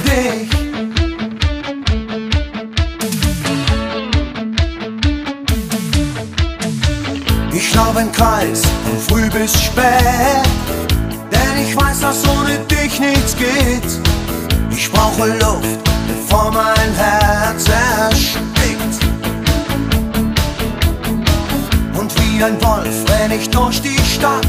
dich. Ich laufe im Kreis von früh bis spät, denn ich weiß, dass ohne dich nichts geht. Ich brauche Luft, bevor mein Herz erstickt. Und wie ein Wolf renn ich durch die Stadt.